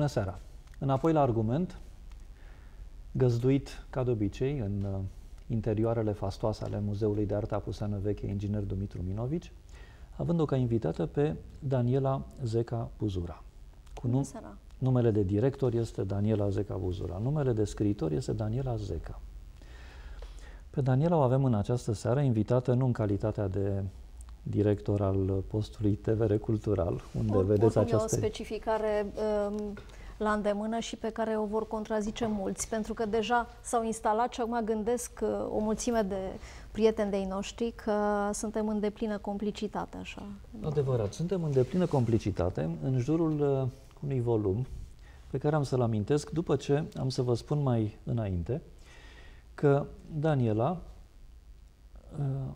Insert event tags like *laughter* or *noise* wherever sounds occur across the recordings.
Bună seara! Înapoi la argument, găzduit ca de obicei în uh, interioarele fastoase ale Muzeului de Artă Apuseană Veche Inginer Dumitru Minovici, având-o ca invitată pe Daniela Zeca Buzura. Cu num- seara. numele de director este Daniela Zeca Buzura, numele de scriitor este Daniela Zeca. Pe Daniela o avem în această seară invitată nu în calitatea de director al postului TVR Cultural, unde Or, vedeți această... o specificare um, la îndemână și pe care o vor contrazice mulți, pentru că deja s-au instalat și acum gândesc uh, o mulțime de prieteni de-ai noștri că suntem în deplină complicitate, așa. Adevărat, suntem în deplină complicitate în jurul uh, unui volum pe care am să-l amintesc după ce am să vă spun mai înainte că Daniela uh,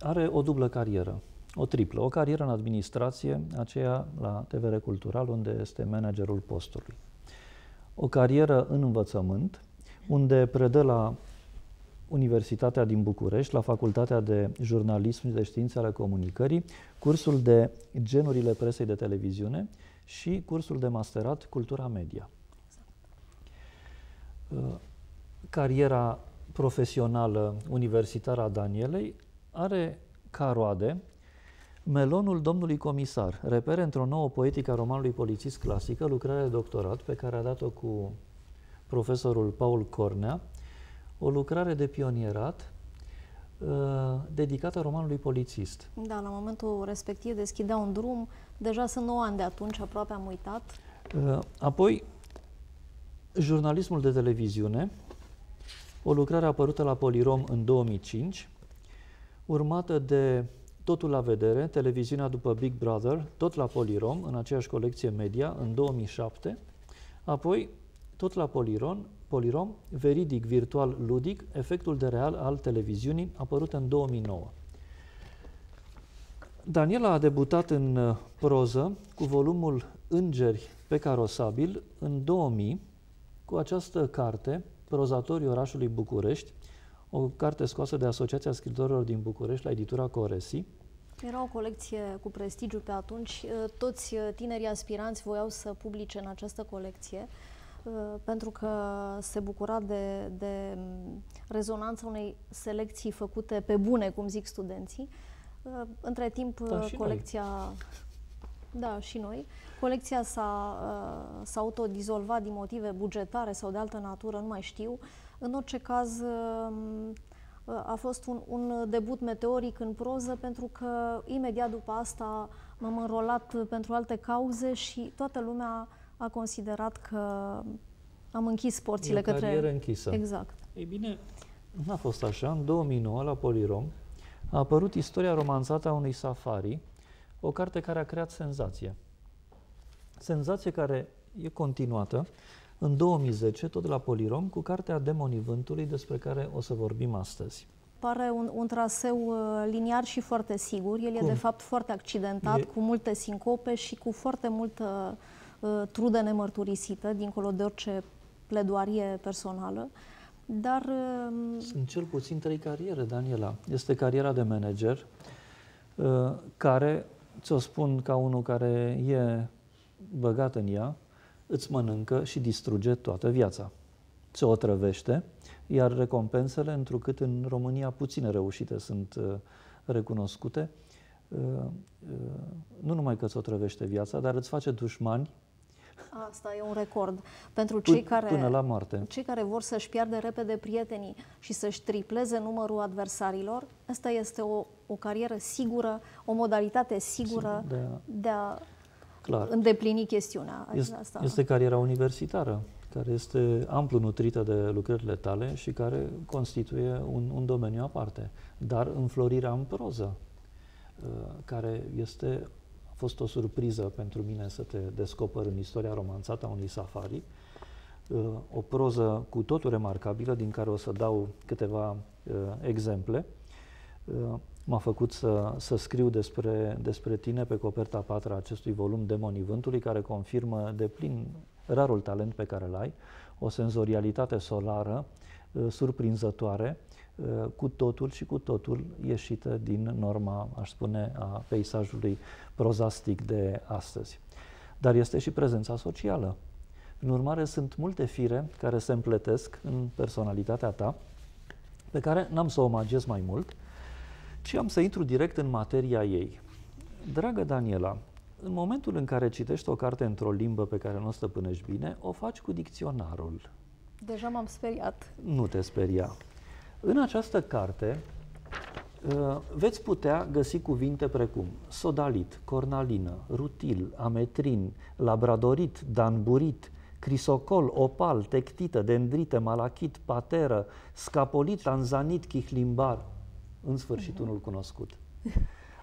are o dublă carieră, o triplă, o carieră în administrație, aceea la TVR Cultural, unde este managerul postului. O carieră în învățământ, unde predă la Universitatea din București, la Facultatea de Jurnalism și de Științe ale Comunicării, cursul de genurile presei de televiziune și cursul de masterat Cultura Media. Exact. Cariera profesională universitară a Danielei are ca roade Melonul domnului comisar, repere într-o nouă poetică a romanului polițist clasică, lucrare de doctorat pe care a dat-o cu profesorul Paul Cornea, o lucrare de pionierat uh, dedicată romanului polițist. Da, la momentul respectiv deschidea un drum, deja sunt 9 ani de atunci, aproape am uitat. Uh, apoi, jurnalismul de televiziune, o lucrare apărută la Polirom în 2005, urmată de Totul la vedere, televiziunea după Big Brother, tot la Polirom, în aceeași colecție media, în 2007, apoi tot la Poliron, Polirom, veridic, virtual, ludic, efectul de real al televiziunii, apărut în 2009. Daniela a debutat în uh, proză cu volumul Îngeri pe carosabil în 2000 cu această carte, Prozatorii orașului București, o carte scoasă de Asociația Scritorilor din București la editura Coresi. Era o colecție cu prestigiu pe atunci. Toți tinerii aspiranți voiau să publice în această colecție pentru că se bucura de, de rezonanța unei selecții făcute pe bune, cum zic studenții. Între timp, da, colecția... Noi. Da, și noi. Colecția s-a, s-a autodizolvat din motive bugetare sau de altă natură, nu mai știu. În orice caz, a fost un, un debut meteoric în proză pentru că imediat după asta m-am înrolat pentru alte cauze și toată lumea a considerat că am închis porțile e către... închisă. Exact. Ei bine, nu a fost așa. În 2009, la Polirom, a apărut istoria romanțată a unui safari, o carte care a creat senzație. Senzație care e continuată în 2010, tot la Polirom, cu cartea Demonii Vântului, despre care o să vorbim astăzi. Pare un, un traseu uh, liniar și foarte sigur. El Cum? e, de fapt, foarte accidentat, e... cu multe sincope și cu foarte multă uh, trudă nemărturisită, dincolo de orice pledoarie personală. Dar... Uh, Sunt cel puțin trei cariere, Daniela. Este cariera de manager, uh, care, ți-o spun ca unul care e băgat în ea, îți mănâncă și distruge toată viața. Se otrăvește, iar recompensele, întrucât în România puține reușite sunt uh, recunoscute, uh, uh, nu numai că îți otrăvește viața, dar îți face dușmani Asta e un record. Pentru cei care, până la moarte. cei care vor să-și piardă repede prietenii și să-și tripleze numărul adversarilor, asta este o, o carieră sigură, o modalitate sigură de a, de a Clar. îndeplini chestiunea este, asta. Este cariera universitară, care este amplu nutrită de lucrările tale și care constituie un, un domeniu aparte. Dar înflorirea în proză, uh, care este, a fost o surpriză pentru mine să te descoper în istoria romanțată a unui safari, uh, o proză cu totul remarcabilă, din care o să dau câteva uh, exemple, m-a făcut să, să scriu despre, despre tine pe coperta patra acestui volum Demonii Vântului, care confirmă de plin rarul talent pe care îl ai, o senzorialitate solară uh, surprinzătoare, uh, cu totul și cu totul ieșită din norma, aș spune, a peisajului prozastic de astăzi. dar este și prezența socială. În urmare, sunt multe fire care se împletesc în personalitatea ta, pe care n-am să o omagez mai mult, ci am să intru direct în materia ei. Dragă Daniela, în momentul în care citești o carte într-o limbă pe care nu o stăpânești bine, o faci cu dicționarul. Deja m-am speriat. Nu te speria. În această carte uh, veți putea găsi cuvinte precum sodalit, cornalină, rutil, ametrin, labradorit, danburit, crisocol, opal, tectită, dendrită, malachit, pateră, scapolit, tanzanit, chihlimbar, în sfârșit uh-huh. unul cunoscut.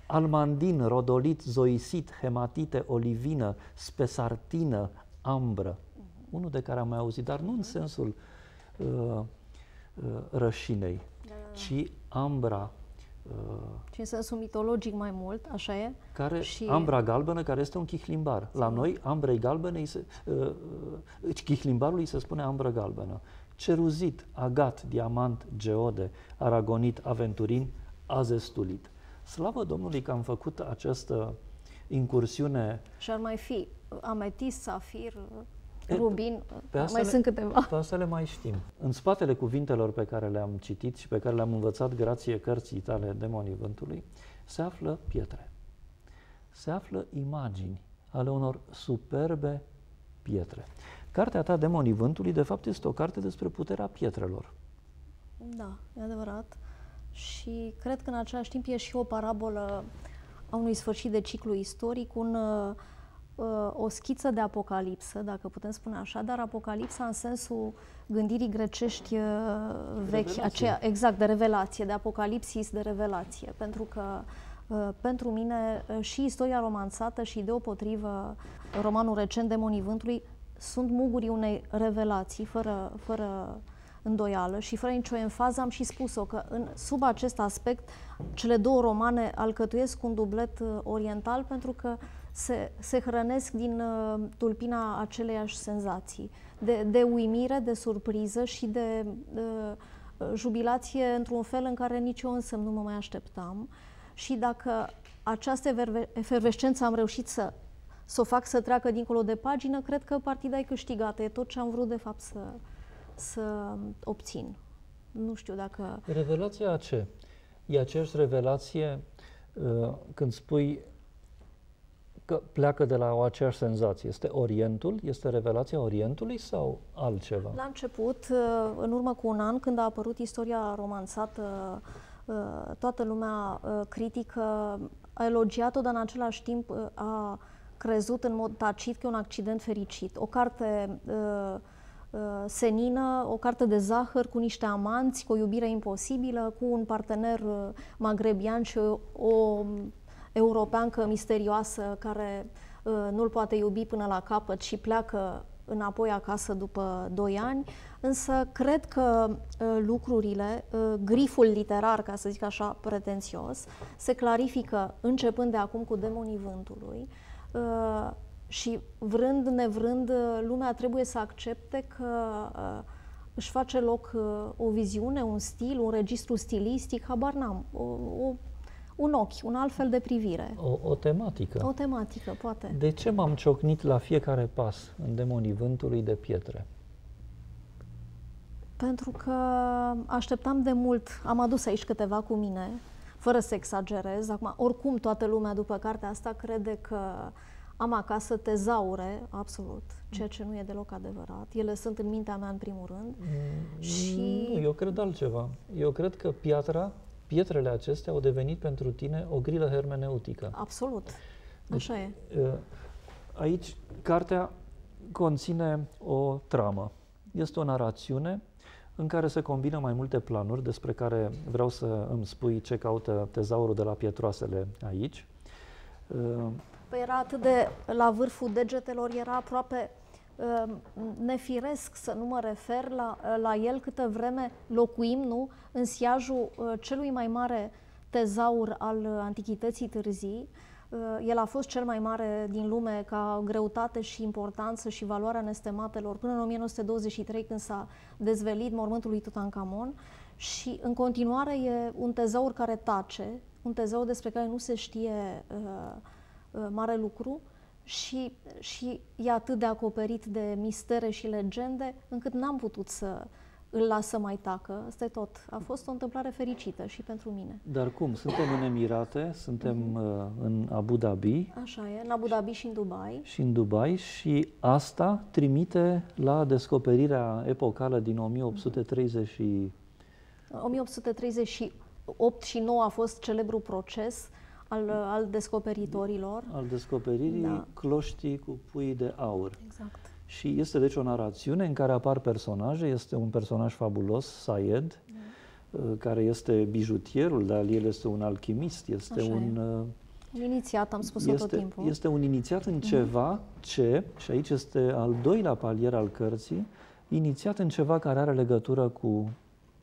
Almandin, rodolit, zoisit, hematite, olivină, spesartină, ambră. Uh-huh. Unul de care am mai auzit, dar nu în sensul uh, uh, rășinei, da, da, da. ci ambra, și în sensul mitologic mai mult, așa e? Care, și... Ambra galbenă, care este un chihlimbar. La noi, ambrei galbene, se, uh, uh, chihlimbarului se spune ambră galbenă. Ceruzit, agat, diamant, geode, aragonit, aventurin, azestulit. Slavă Domnului că am făcut această incursiune. Și ar mai fi ametist, safir, Rubin, pe mai le, sunt câteva. Pe asta le mai știm. În spatele cuvintelor pe care le-am citit și pe care le-am învățat grație cărții tale Demonii Vântului, se află pietre. Se află imagini ale unor superbe pietre. Cartea ta, Demonii Vântului, de fapt este o carte despre puterea pietrelor. Da, e adevărat. Și cred că în același timp e și o parabolă a unui sfârșit de ciclu istoric, un uh, Uh, o schiță de apocalipsă, dacă putem spune așa, dar apocalipsa în sensul gândirii grecești uh, vechi, aceea, exact, de revelație, de apocalipsis, de revelație, pentru că uh, pentru mine și istoria romanțată și deopotrivă romanul recent Demonii Vântului sunt mugurii unei revelații, fără, fără îndoială și fără nicio enfază am și spus-o că în, sub acest aspect cele două romane alcătuiesc un dublet oriental pentru că se, se hrănesc din uh, tulpina aceleiași senzații, de, de uimire, de surpriză și de uh, jubilație într-un fel în care nici eu însă nu mă mai așteptam. Și dacă această efervescență am reușit să, să o fac să treacă dincolo de pagină, cred că partida e câștigată. E tot ce am vrut, de fapt, să, să obțin. Nu știu dacă... Revelația ce? E aceeași revelație uh, când spui că pleacă de la o aceeași senzație. Este Orientul? Este revelația Orientului sau altceva? La început, uh, în urmă cu un an, când a apărut istoria romanțată, uh, toată lumea uh, critică a elogiat-o, dar în același timp a crezut în mod tacit că e un accident fericit. O carte senină, o carte de zahăr cu niște amanți, cu o iubire imposibilă, cu un partener magrebian și o, o europeancă misterioasă care uh, nu-l poate iubi până la capăt și pleacă înapoi acasă după 2 ani, însă cred că uh, lucrurile, uh, griful literar, ca să zic așa, pretențios, se clarifică începând de acum cu Demonii Vântului uh, și vrând, nevrând, uh, lumea trebuie să accepte că uh, își face loc uh, o viziune, un stil, un registru stilistic, habar n-am, o, o un ochi, un alt fel de privire. O, o tematică. O tematică, poate. De ce m-am ciocnit la fiecare pas în demonii vântului de pietre? Pentru că așteptam de mult, am adus aici câteva cu mine, fără să exagerez. Acum, oricum, toată lumea după cartea asta crede că am acasă tezaure, absolut, ceea ce nu e deloc adevărat. Ele sunt în mintea mea în primul rând. Mm, și... Nu, eu cred altceva. Eu cred că piatra pietrele acestea au devenit pentru tine o grilă hermeneutică. Absolut. Așa deci, e. Aici, cartea conține o tramă. Este o narațiune în care se combină mai multe planuri despre care vreau să îmi spui ce caută tezaurul de la Pietroasele aici. Păi era atât de la vârful degetelor, era aproape Ehm, nefiresc să nu mă refer la, la el câtă vreme locuim, nu, în siajul uh, celui mai mare tezaur al antichității târzii. Uh, el a fost cel mai mare din lume ca greutate și importanță și valoarea nestematelor până în 1923 când s-a dezvelit mormântul lui Tutankamon. Și în continuare e un tezaur care tace, un tezaur despre care nu se știe uh, uh, mare lucru și, și e atât de acoperit de mistere și legende, încât n-am putut să îl las să mai tacă. Asta e tot. A fost o întâmplare fericită și pentru mine. Dar cum? Suntem în Emirate, suntem uh, în Abu Dhabi. Așa e, în Abu Dhabi și în Dubai. Și în Dubai și asta trimite la descoperirea epocală din 1830 și... 1838 și 9 a fost celebrul proces al, al descoperitorilor. Al descoperirii da. cloștii cu pui de aur. Exact. Și este deci o narațiune în care apar personaje, este un personaj fabulos, Sayed, da. Uh, care este bijutierul, dar el este un alchimist, este Așa un... E. Un inițiat, am spus-o este, tot timpul. Este un inițiat în mhm. ceva ce, și aici este al doilea palier al cărții, inițiat în ceva care are legătură cu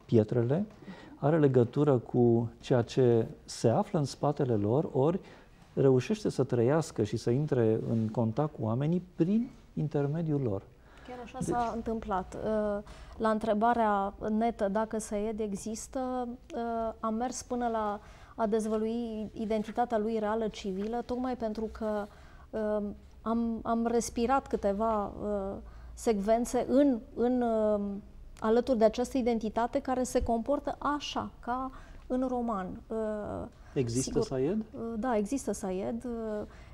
pietrele, are legătură cu ceea ce se află în spatele lor, ori reușește să trăiască și să intre în contact cu oamenii prin intermediul lor. Chiar așa deci... s-a întâmplat. Uh, la întrebarea netă dacă Saed există, uh, am mers până la a dezvălui identitatea lui reală civilă, tocmai pentru că uh, am, am respirat câteva secvențe în, în alături de această identitate care se comportă așa, ca în roman. Există Sigur, Sayed? Da, există Sayed.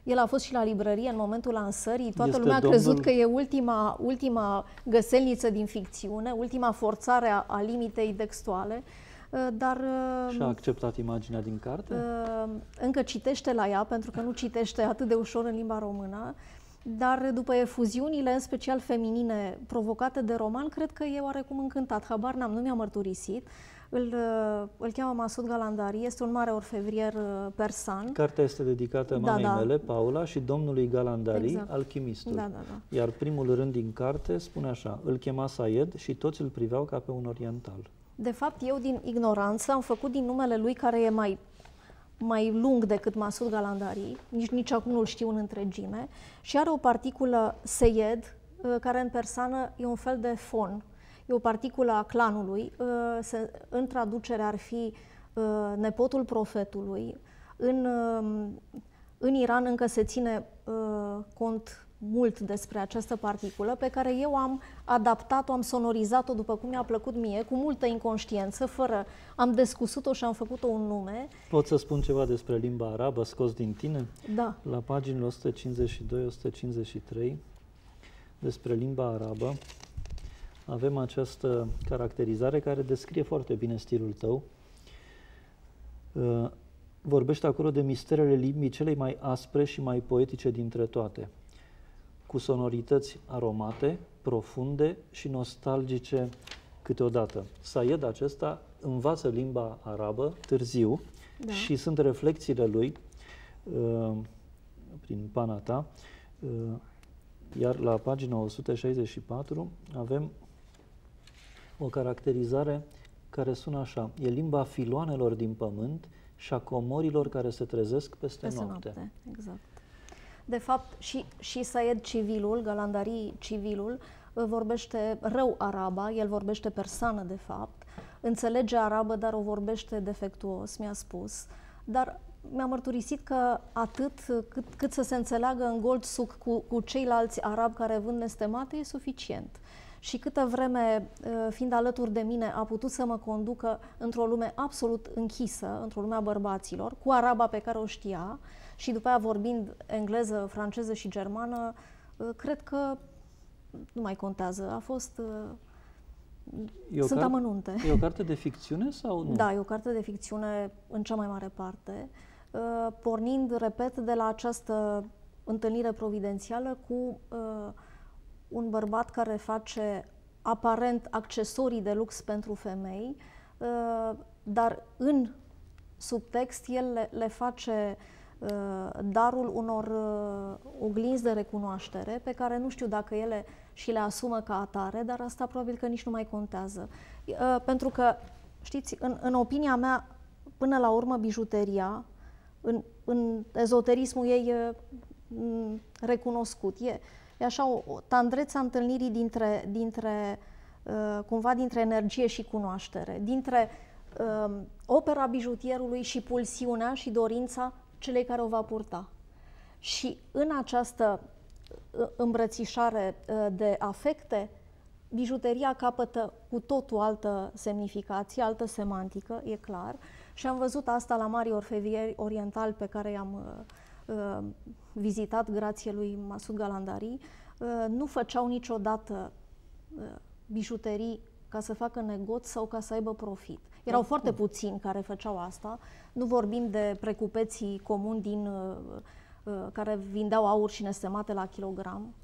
El a fost și la librărie în momentul lansării. Toată este lumea a crezut domnul... că e ultima, ultima găselniță din ficțiune, ultima forțare a, a limitei textuale. Dar... Și a acceptat imaginea din carte? Încă citește la ea, pentru că nu citește atât de ușor în limba română. Dar după efuziunile, în special feminine, provocate de roman, cred că e oarecum încântat. Habar n-am, nu mi-a mărturisit. Îl, uh, îl cheamă Masud Galandari, este un mare orfevrier uh, persan. Cartea este dedicată da, mamei da. mele, Paula, și domnului Galandari, exact. alchimistul. Da, da, da. Iar primul rând din carte spune așa, îl chema Sayed și toți îl priveau ca pe un oriental. De fapt, eu din ignoranță am făcut din numele lui, care e mai mai lung decât Masud Galandari, nici, nici acum nu-l știu în întregime, și are o particulă Seyed, uh, care în persană e un fel de fon, e o particulă a clanului, uh, în traducere ar fi uh, nepotul profetului. În, în Iran încă se ține cont mult despre această particulă pe care eu am adaptat-o, am sonorizat-o după cum mi-a plăcut mie, cu multă inconștiență, fără... Am descusut-o și am făcut-o un nume. Pot să spun ceva despre limba arabă scos din tine? Da. La paginile 152-153 despre limba arabă avem această caracterizare care descrie foarte bine stilul tău. Uh, vorbește acolo de misterele limbii celei mai aspre și mai poetice dintre toate cu sonorități aromate, profunde și nostalgice câteodată. Sayed acesta învață limba arabă târziu da. și sunt reflexiile lui uh, prin pana ta. Uh, iar la pagina 164 avem o caracterizare care sună așa. E limba filoanelor din pământ și a comorilor care se trezesc peste, peste noapte. noapte. Exact. De fapt, și, și Saed civilul, Galandari civilul, uh, vorbește rău araba, el vorbește persană de fapt, înțelege arabă, dar o vorbește defectuos, mi-a spus. Dar mi-a mărturisit că atât cât, cât să se înțeleagă în gold suc cu, cu ceilalți arabi care vând nestemate e suficient. Și câtă vreme, uh, fiind alături de mine, a putut să mă conducă într-o lume absolut închisă, într-o lume a bărbaților, cu araba pe care o știa, și după aia vorbind engleză, franceză și germană, uh, cred că nu mai contează. A fost... Uh, e sunt amănunte. E o carte de ficțiune sau nu? Da, e o carte de ficțiune în cea mai mare parte, uh, pornind, repet, de la această întâlnire providențială cu un bărbat care face aparent accesorii de lux pentru femei, dar în subtext el le, le face uh, Uh, darul unor uh, oglinzi de recunoaștere pe care nu știu dacă ele și le asumă ca atare, dar asta probabil că nici nu mai contează. Uh, pentru că, știți, în, în opinia mea, până la urmă, bijuteria, în, în ezoterismul ei e recunoscut. E, e așa o, o tandreță a întâlnirii dintre, dintre cumva dintre energie și cunoaștere, dintre opera bijutierului și pulsiunea și dorința celei care o va purta. Și în această îmbrățișare de afecte, bijuteria capătă cu totul altă semnificație, altă semantică, e clar. Și am văzut asta la mari orfevieri orientali pe care i-am uh, uh, vizitat grație lui Masud Galandari. Uh, nu făceau niciodată uh, bijuterii ca să facă negoț sau ca să aibă profit. Erau foarte puțini care făceau asta. Nu vorbim de precupeții comuni din, uh, uh, care vindeau aur și nestemate la kilogram,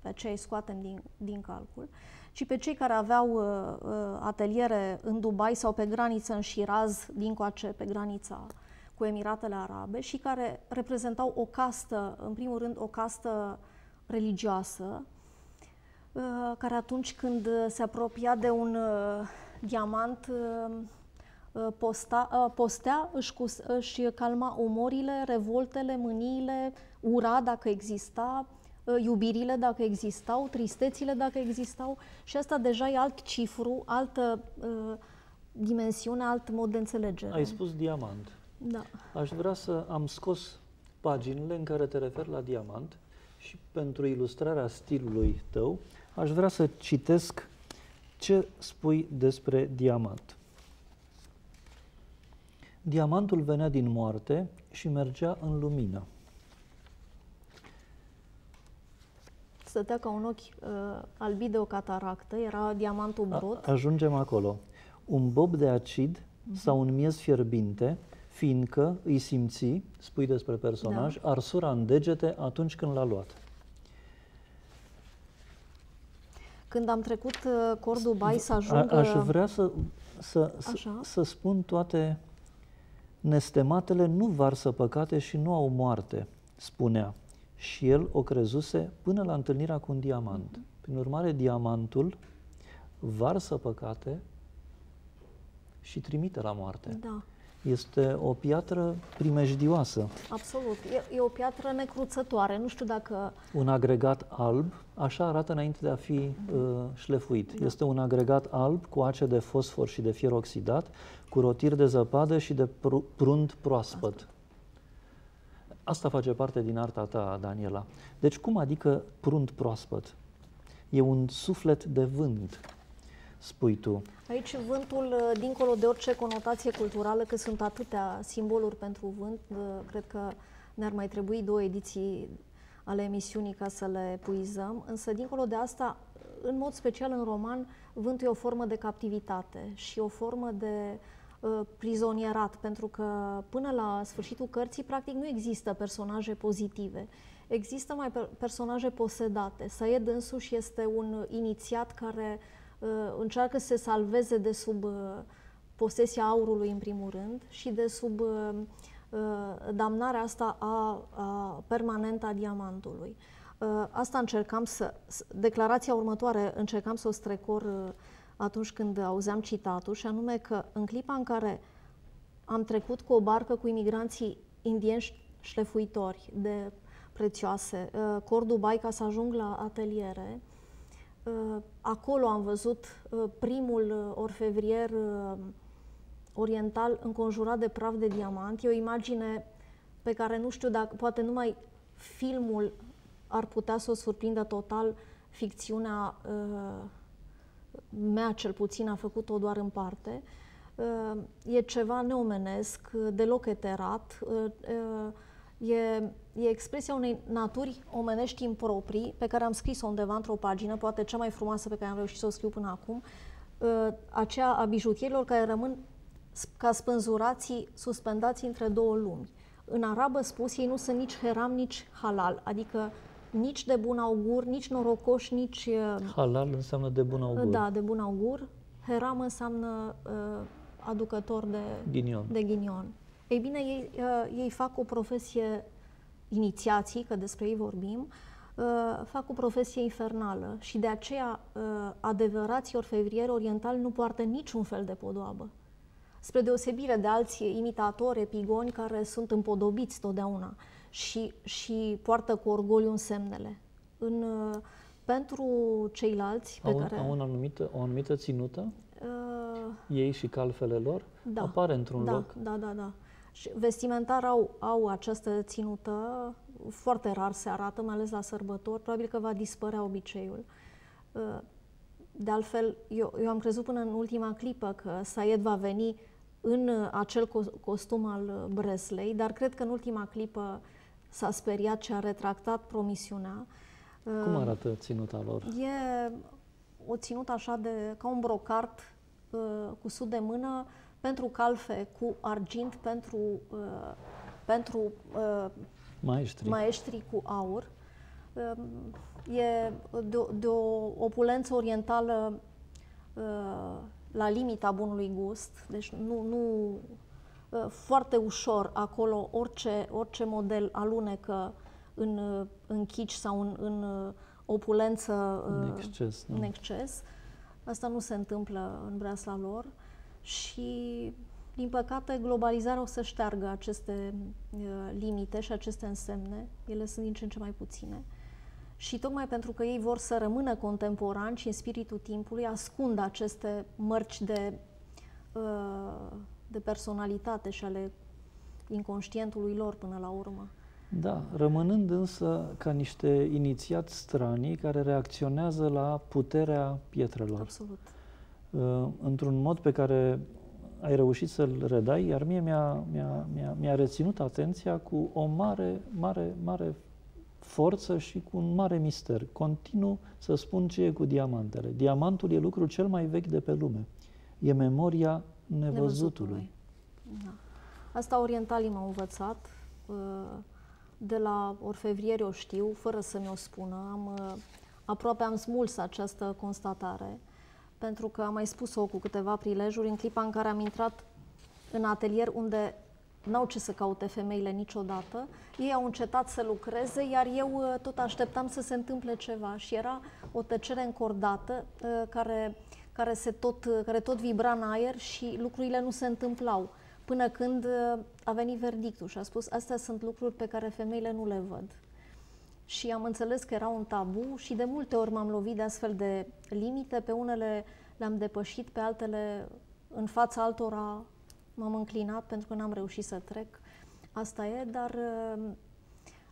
pe aceea îi scoatem din, din calcul, ci pe cei care aveau uh, uh, ateliere în Dubai sau pe graniță în Shiraz, dincoace pe granița cu Emiratele Arabe și care reprezentau o castă, în primul rând o castă religioasă, uh, care atunci când se apropia de un uh, diamant uh, uh posta, uh, postea, își, își calma umorile, revoltele, mâniile, ura dacă exista, Uh, iubirile dacă existau, tristețile dacă existau și asta deja e alt cifru, altă uh, dimensiune, alt mod de înțelegere. Ai spus diamant. Da. Aș vrea să am scos paginile în care te referi la diamant și pentru ilustrarea stilului tău aș vrea să citesc ce spui despre diamant. Diamantul venea din moarte și mergea în lumină. stătea ca un ochi uh, albit de o cataractă, era diamantul brut. A, ajungem acolo. Un bob de acid uh-huh. sau un miez fierbinte, fiindcă îi simți, spui despre personaj, da. arsura în degete atunci când l-a luat. Când am trecut uh, cordul bai să ajung... A, aș vrea să, să, să, să spun toate nestematele nu varsă păcate și nu au moarte, spunea și el o crezuse până la întâlnirea cu un diamant. Prin urmare, diamantul varsă păcate și trimite la moarte. Da. Este o piatră primejdioasă. Absolut. E, e o piatră necruțătoare. Nu știu dacă... Un agregat alb, așa arată înainte de a fi uh, șlefuit. Da. Este un agregat alb cu ace de fosfor și de fier oxidat, cu rotiri de zăpadă și de pr- prunt proaspăt. Asta. Asta face parte din arta ta, Daniela. Deci cum adică prunt proaspăt? E un suflet de vânt, spui tu. Aici vântul, uh, dincolo de orice conotație culturală, că sunt atâtea simboluri pentru vânt, uh, cred că ne-ar mai trebui două ediții ale emisiunii ca să le puizăm, însă dincolo de asta, în mod special în roman, vântul e o formă de captivitate și o formă de Uh, prizonierat, pentru că până la sfârșitul cărții, practic, nu există personaje pozitive. Există mai personaje posedate. Saed însuși este un inițiat care uh, încearcă să se salveze de sub uh, posesia aurului, în primul rând, și de sub uh, uh damnarea asta a, a permanentă a diamantului. Uh, asta încercam să, declarația următoare încercam să o strecor uh, atunci când auzeam citatul, și anume că în clipa în care am trecut cu o barcă cu imigranții indieni șlefuitori de prețioase, uh, Cordubai, ca să ajung la ateliere, uh, acolo am văzut uh, primul orfevrier oriental înconjurat de praf de diamant. E o imagine pe care nu știu dacă, poate numai filmul ar putea să o surprindă total ficțiunea uh, mea cel puțin a făcut-o doar în parte, e ceva neomenesc, deloc eterat, e, e expresia unei naturi omenești improprii, pe care am scris-o undeva într-o pagină, poate cea mai frumoasă pe care am reușit să o scriu până acum, aceea a bijutierilor care rămân ca spânzurații suspendați între două lumi. În arabă spus, ei nu sunt nici heram, nici halal, adică nici de bun augur, nici norocoș, nici... Uh, Halal înseamnă de bun augur. Da, de bun augur. Heram înseamnă uh, aducător de ghinion. De ghinion. Ei bine, ei, uh, ei fac o profesie inițiații, că despre ei vorbim, uh, fac o profesie infernală și de aceea uh, adevărații orfevrieri orientali nu poartă niciun fel de podoabă. Spre deosebire de alți imitatori, epigoni, care sunt împodobiți totdeauna și, și poartă cu orgoliu însemnele. În, uh, pentru ceilalți pe au, care... Au o anumită, o anumită ținută? Uh, Ei și calfele lor? Da. Apare într-un da, loc? Da, da, da. Și vestimentar au, au această ținută foarte rar se arată, mai ales la sărbători, probabil că va dispărea obiceiul. Uh, de altfel, eu, eu am crezut până în ultima clipă că Saed va veni în acel costum al Breslei, dar cred că în ultima clipă s-a speriat și a retractat promisiunea. Cum arată ținuta lor? E o ținută așa de, ca un brocart cu sud de mână, pentru calfe cu argint, pentru, pentru maestri. maestri cu aur. E de, de o opulență orientală la limita bunului gust, deci nu, nu foarte ușor acolo orice, orice model alunecă în, în chici sau în, în opulență în exces, în exces. Asta nu se întâmplă în breasla lor și din păcate, globalizarea o să șteargă aceste uh, limite și aceste însemne. Ele sunt din ce în ce mai puține. Și tocmai pentru că ei vor să rămână contemporani și în spiritul timpului, ascund aceste mărci de, uh, de personalitate și ale inconștientului lor până la urmă. Da, rămânând însă ca niște inițiați stranii care reacționează la puterea pietrelor. Absolut. Uh, într-un mod pe care ai reușit să-l redai, iar mie mi-a, mi-a, mi-a, mi-a reținut atenția cu o mare, mare, mare forță și cu un mare mister. Continu să spun ce e cu diamantele. Diamantul e lucrul cel mai vechi de pe lume. E memoria nevăzutului. nevăzutului. Da. Asta orientalii m-au învățat. Uh, de la orfevrieri o știu, fără să mi-o spună. Am, uh, aproape am smuls această constatare pentru că am mai spus-o cu câteva prilejuri, în clipa în care am intrat în atelier unde n-au ce să caute femeile niciodată, ei au încetat să lucreze, iar eu uh, tot așteptam să se întâmple ceva și era o tăcere încordată uh, care, care, se tot, uh, care tot vibra în aer și lucrurile nu se întâmplau. Până când a venit verdictul și a spus, astea sunt lucruri pe care femeile nu le văd și am înțeles că era un tabu și de multe ori m-am lovit de astfel de limite, pe unele le-am depășit, pe altele în fața altora m-am înclinat pentru că n-am reușit să trec. Asta e, dar uh,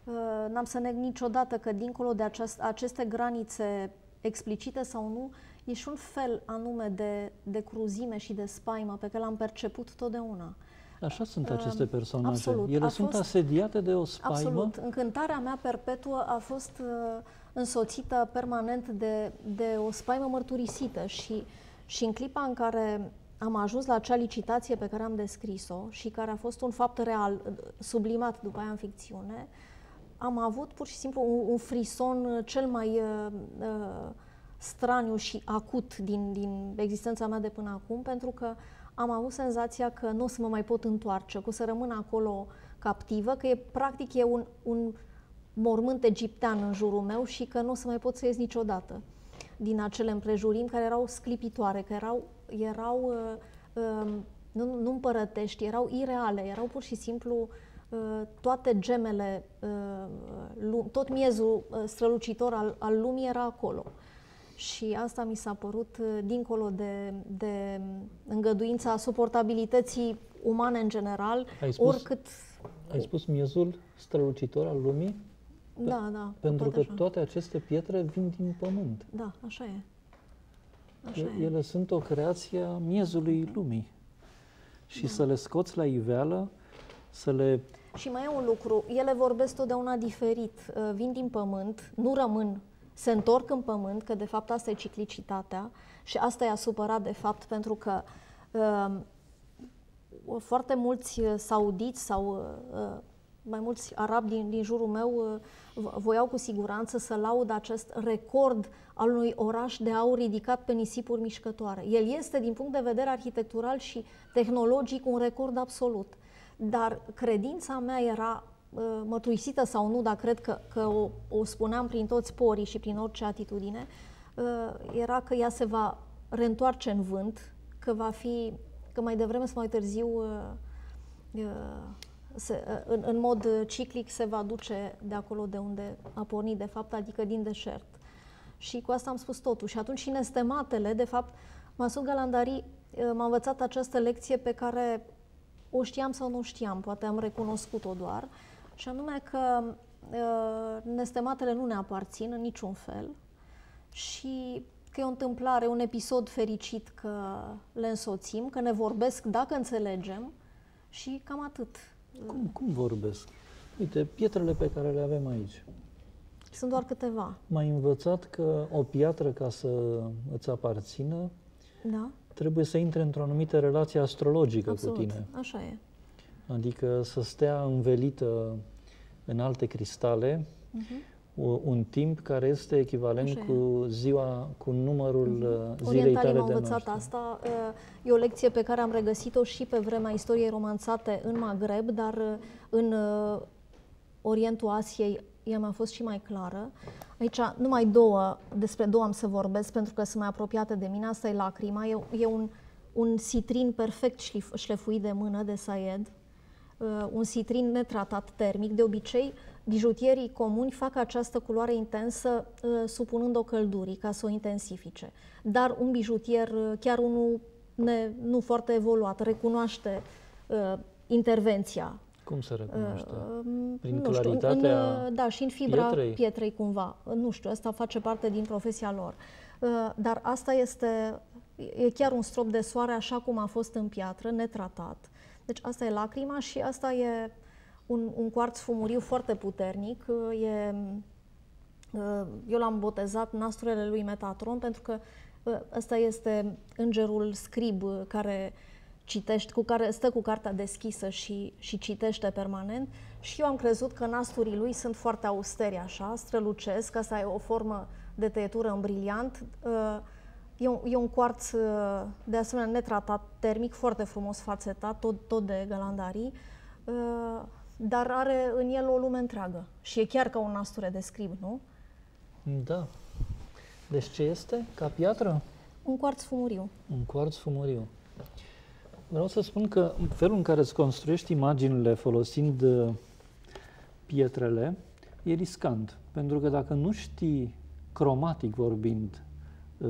uh, n-am să neg niciodată că dincolo de aceast, aceste granițe explicite sau nu, e și un fel anume de, de cruzime și de spaimă pe care l-am perceput totdeauna. Așa sunt aceste personaje. Absolut. Ele a sunt fost, asediate de o spaimă. Absolut. Încântarea mea perpetuă a fost uh, însoțită permanent de, de o spaimă mărturisită și, și în clipa în care am ajuns la acea licitație pe care am descris-o și care a fost un fapt real, sublimat după aia în ficțiune, am avut pur și simplu un, un frison cel mai uh, uh, straniu și acut din, din existența mea de până acum, pentru că am avut senzația că nu o să mă mai pot întoarce, că o să rămân acolo captivă, că e practic e un, un mormânt egiptean în jurul meu și că nu o să mai pot să ies niciodată din acele împrejurimi care erau sclipitoare, că erau, erau uh, uh, nu, nu împărătești, erau ireale, erau pur și simplu uh, toate gemele, uh, tot miezul uh, strălucitor al, al lumii era acolo. Și asta mi s-a părut, uh, dincolo de, de îngăduința suportabilității umane în general, ai spus, oricât... Ai spus miezul strălucitor al lumii? Da, da. Pentru că așa. toate aceste pietre vin din pământ. Da, așa e. Așa e. Ele sunt o creație a miezului lumii. Și da. să le scoți la iveală, să le... Și mai e un lucru, ele vorbesc totdeauna diferit. Uh, vin din pământ, nu rămân se întorc în pământ, că de fapt asta e ciclicitatea și asta i-a supărat de fapt pentru că uh, foarte mulți saudiți sau uh, mai mulți arabi din, din jurul meu uh, voiau cu siguranță să laud acest record al unui oraș de aur ridicat pe nisipuri mișcătoare. El este, din punct de vedere arhitectural și tehnologic, un record absolut. Dar credința mea era Uh, mărturisită sau nu, dar cred că, că o, o spuneam prin toți porii și prin orice atitudine, uh, era că ea se va reîntoarce în vânt, că va fi, că mai devreme sau mai târziu uh, se, în, în mod ciclic se va duce de acolo de unde a pornit, de fapt, adică din deșert. Și cu asta am spus totul. Și atunci și nestematele, de fapt, Masud Galandari m-a învățat această lecție pe care o știam sau nu știam, poate am recunoscut-o doar, și anume că nestematele nu ne aparțin în niciun fel și că e o întâmplare, un episod fericit că le însoțim, că ne vorbesc dacă înțelegem și cam atât. Cum, cum vorbesc? Uite, pietrele pe care le avem aici. Sunt doar câteva. M-ai învățat că o piatră, ca să îți aparțină, da. trebuie să intre într-o anumită relație astrologică Absolut. cu tine. Așa e. Adică să stea învelită în alte cristale uh-huh un timp care este echivalent Așa cu ziua, cu numărul uh-huh. zilei Orientalii tale m-au învățat asta. Uh, e o lecție pe care am regăsit-o și pe vremea istoriei romanțate în Maghreb, dar uh, în uh, Orientul Asiei ea mi-a fost și mai clară. Aici numai două, despre două am să vorbesc pentru că sunt mai apropiate de mine. Asta e lacrima, e, e un, un citrin perfect șlefuit de mână, de Sayed, un citrin netratat termic. De obicei, bijutierii comuni fac această culoare intensă uh, supunând-o căldurii ca să o intensifice. Dar un bijutier, uh, chiar unul ne, nu foarte evoluat, recunoaște uh, intervenția. Cum se recunoaște? Uh, Prin nu claritatea știu, în, Da, și în fibra pietrei. pietrei cumva. Nu știu, asta face parte din profesia lor. Uh, dar asta este, e chiar un strop de soare așa cum a fost în piatră, netratat. Deci asta e lacrima și asta e un, un cuarț fumuriu foarte puternic. Uh, e, uh, eu l-am botezat nastrele lui Metatron pentru că uh, ăsta este îngerul scrib care citește, cu care stă cu cartea deschisă și, și citește permanent și eu am crezut că nasturii lui sunt foarte austeri așa, strălucesc, asta e o formă de tăietură în briliant. E un, e un cuarț de asemenea netratat termic, foarte frumos fațetat, tot, tot de galandarii dar are în el o lume întreagă. Și e chiar ca un nasture de scrib, nu? Da. Deci ce este? Ca piatră? Un cuarț fumuriu. Un cuarț fumuriu. Vreau să spun că felul în care îți construiești imaginile folosind uh, pietrele e riscant. Pentru că dacă nu știi, cromatic vorbind, uh,